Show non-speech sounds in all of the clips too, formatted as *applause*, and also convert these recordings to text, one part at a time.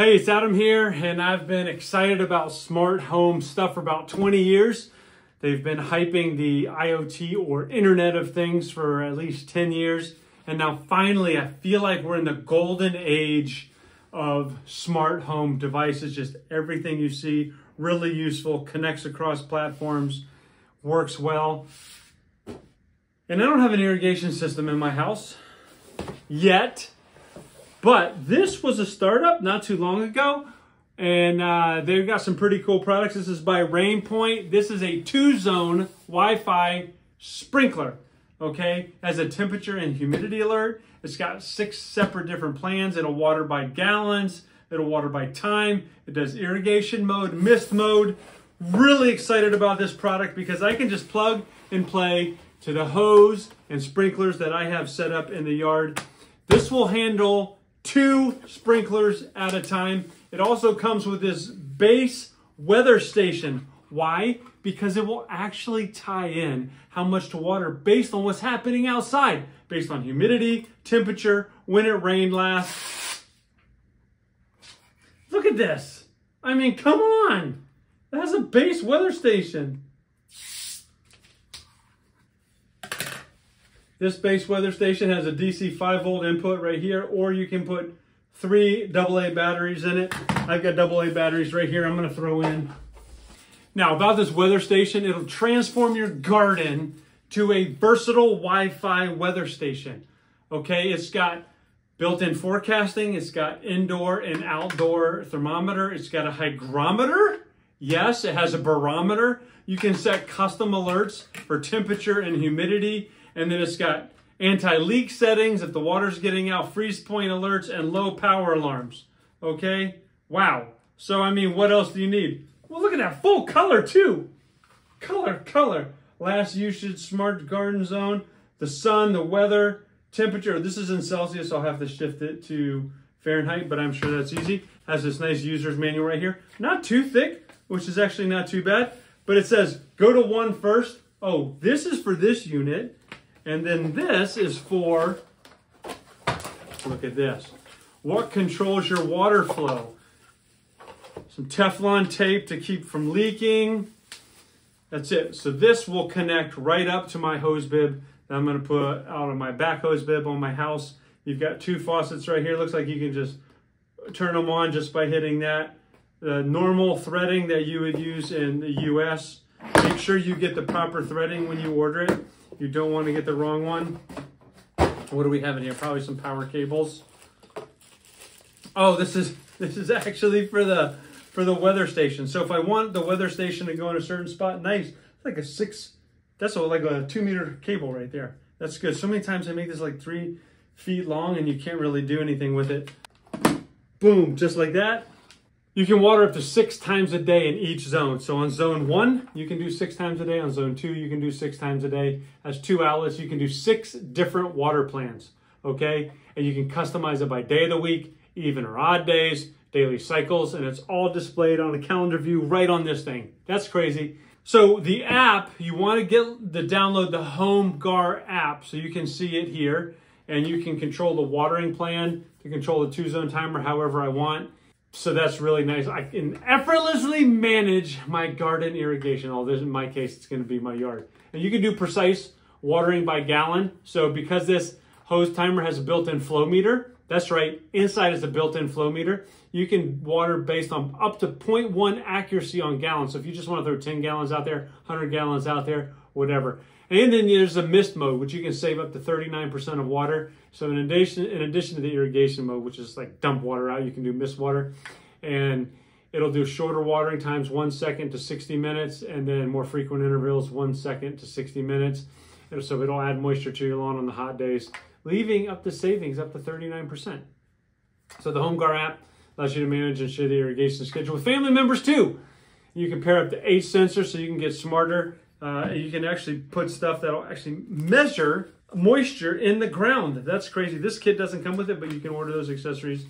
Hey, it's Adam here, and I've been excited about smart home stuff for about 20 years. They've been hyping the IoT or Internet of Things for at least 10 years. And now finally, I feel like we're in the golden age of smart home devices. Just everything you see, really useful, connects across platforms, works well. And I don't have an irrigation system in my house yet. But this was a startup not too long ago, and uh, they've got some pretty cool products. This is by RainPoint. This is a two-zone Wi-Fi sprinkler. Okay, has a temperature and humidity alert. It's got six separate different plans. It'll water by gallons. It'll water by time. It does irrigation mode, mist mode. Really excited about this product because I can just plug and play to the hose and sprinklers that I have set up in the yard. This will handle two sprinklers at a time. It also comes with this base weather station. Why? Because it will actually tie in how much to water based on what's happening outside, based on humidity, temperature, when it rained last. Look at this. I mean, come on. It has a base weather station. This base weather station has a DC 5 volt input right here, or you can put three AA batteries in it. I've got AA batteries right here I'm gonna throw in. Now about this weather station, it'll transform your garden to a versatile Wi-Fi weather station. Okay, it's got built-in forecasting, it's got indoor and outdoor thermometer, it's got a hygrometer, yes, it has a barometer. You can set custom alerts for temperature and humidity and then it's got anti-leak settings if the water's getting out, freeze point alerts, and low power alarms. Okay? Wow. So, I mean, what else do you need? Well, look at that full color, too. Color, color. Last usage, smart garden zone, the sun, the weather, temperature. This is in Celsius. I'll have to shift it to Fahrenheit, but I'm sure that's easy. Has this nice user's manual right here. Not too thick, which is actually not too bad, but it says go to one first. Oh, this is for this unit. And then this is for, look at this. What controls your water flow? Some Teflon tape to keep from leaking. That's it. So this will connect right up to my hose bib that I'm going to put out of my back hose bib on my house. You've got two faucets right here. Looks like you can just turn them on just by hitting that. The normal threading that you would use in the US. Make sure you get the proper threading when you order it. You don't want to get the wrong one. What do we have in here? Probably some power cables. Oh, this is this is actually for the for the weather station. So if I want the weather station to go in a certain spot, nice. Like a six, that's a, like a two meter cable right there. That's good. So many times I make this like three feet long and you can't really do anything with it. Boom, just like that. You can water up to six times a day in each zone. So on zone one, you can do six times a day. On zone two, you can do six times a day. As two outlets, you can do six different water plans, okay? And you can customize it by day of the week, even or odd days, daily cycles, and it's all displayed on a calendar view right on this thing. That's crazy. So the app, you want to get the download the HomeGar app so you can see it here and you can control the watering plan to control the two zone timer however I want. So that's really nice. I can effortlessly manage my garden irrigation. Although in my case, it's going to be my yard. And you can do precise watering by gallon. So because this hose timer has a built-in flow meter, that's right, inside is a built-in flow meter. You can water based on up to 0.1 accuracy on gallons. So if you just want to throw 10 gallons out there, 100 gallons out there, whatever. And then there's a mist mode, which you can save up to 39% of water. So in addition, in addition to the irrigation mode, which is like dump water out, you can do mist water. And it'll do shorter watering times, one second to 60 minutes, and then more frequent intervals, one second to 60 minutes. And so it'll add moisture to your lawn on the hot days, leaving up to savings up to 39%. So the HomeGar app allows you to manage and share the irrigation schedule with family members too. You can pair up to eight sensors so you can get smarter uh, you can actually put stuff that'll actually measure moisture in the ground. That's crazy. This kit doesn't come with it, but you can order those accessories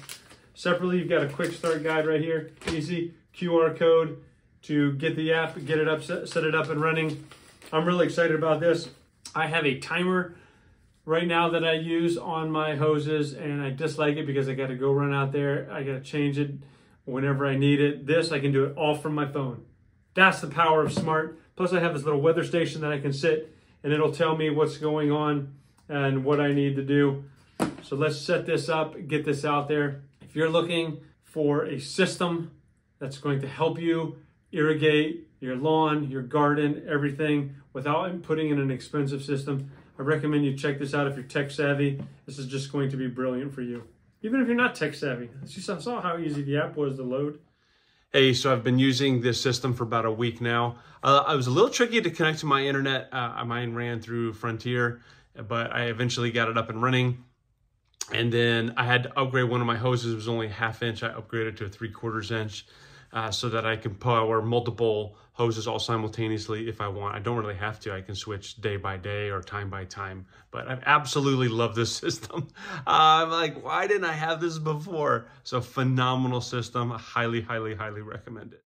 separately. You've got a quick start guide right here. Easy QR code to get the app, get it up, set it up and running. I'm really excited about this. I have a timer right now that I use on my hoses and I dislike it because I got to go run out there. I got to change it whenever I need it. This, I can do it all from my phone. That's the power of smart. Plus I have this little weather station that I can sit and it'll tell me what's going on and what I need to do. So let's set this up, get this out there. If you're looking for a system that's going to help you irrigate your lawn, your garden, everything without putting in an expensive system, I recommend you check this out if you're tech savvy. This is just going to be brilliant for you. Even if you're not tech savvy. You saw how easy the app was to load. Hey, so I've been using this system for about a week now. Uh, I was a little tricky to connect to my internet. Uh, mine ran through Frontier, but I eventually got it up and running. And then I had to upgrade one of my hoses. It was only half inch. I upgraded to a three quarters inch uh, so that I can power multiple hoses all simultaneously if I want. I don't really have to. I can switch day by day or time by time. But I absolutely love this *laughs* system. Uh, I'm like, why didn't I have this before? So phenomenal system. I highly, highly, highly recommend it.